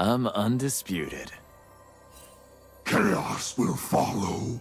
I'm undisputed. Chaos will follow.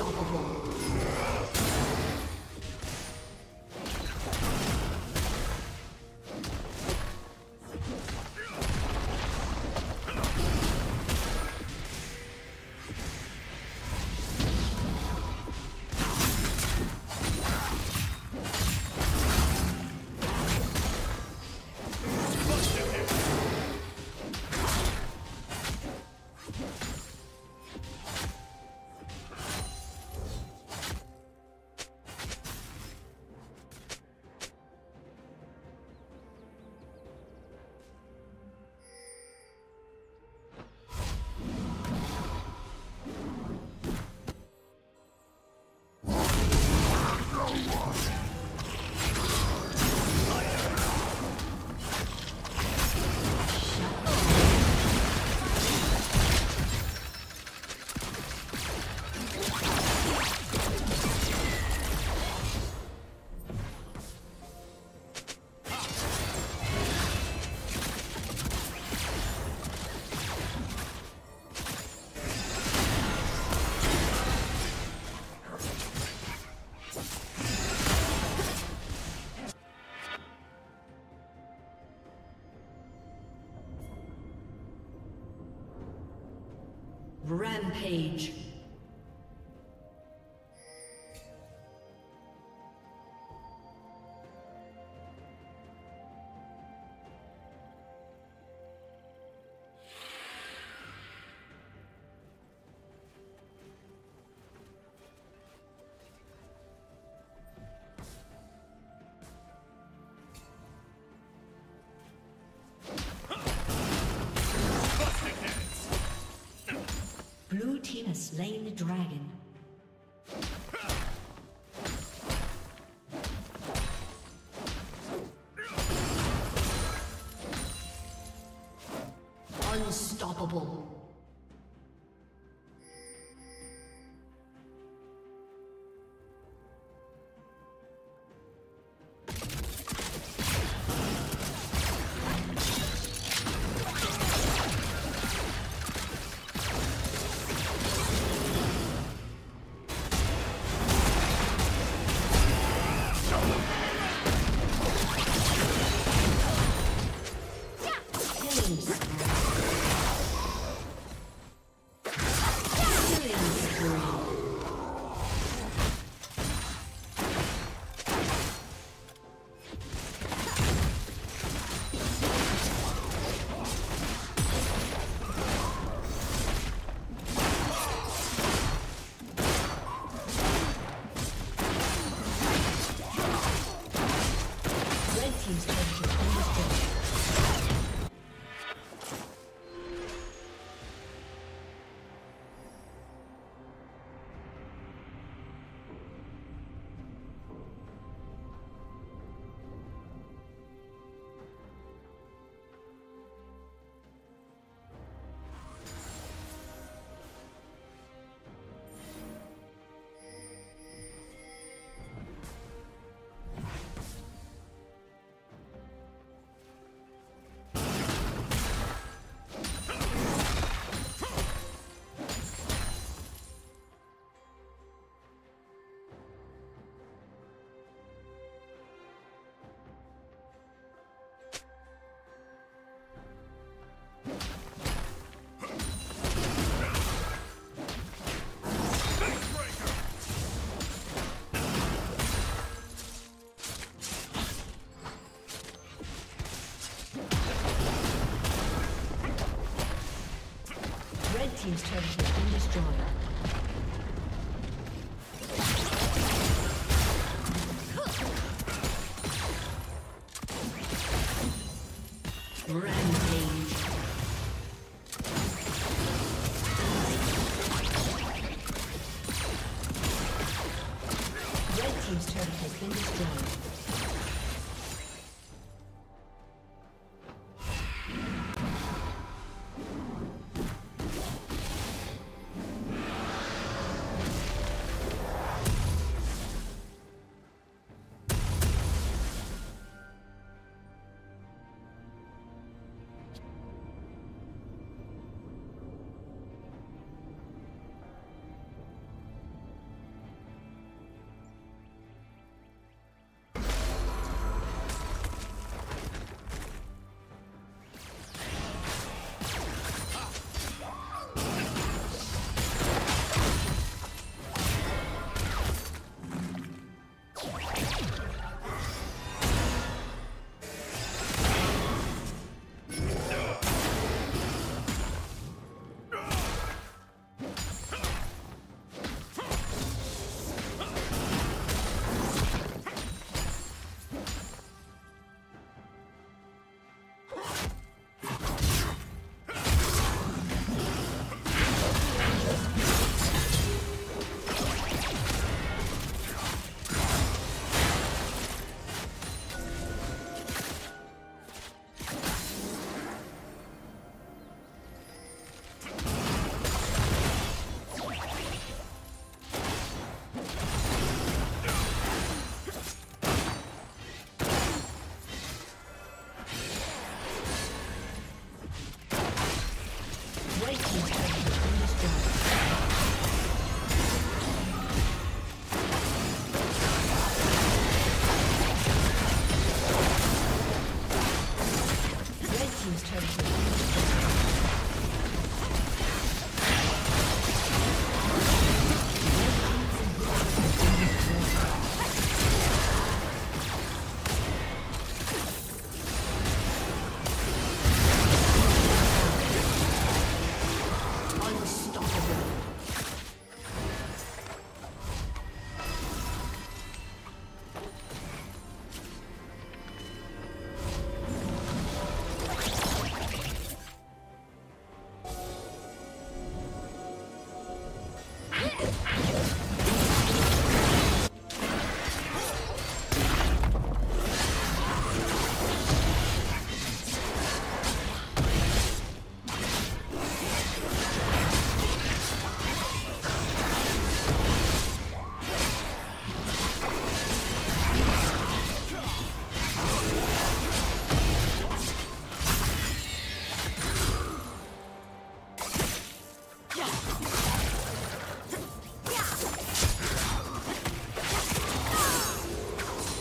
Unstoppable. Rampage. Slain the dragon. Unstoppable.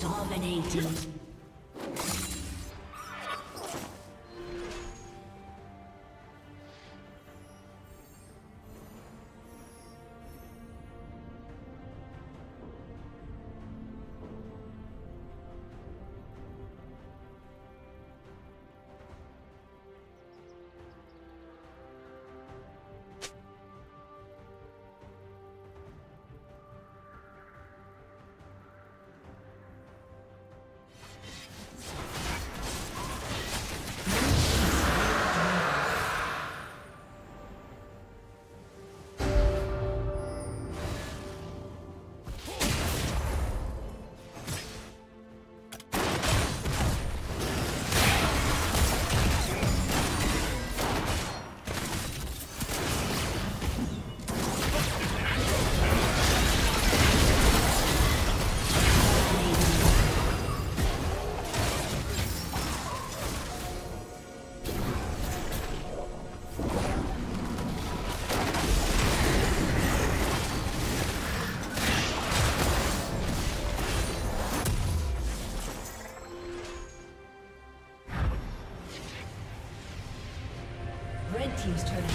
Dominating. Team's turret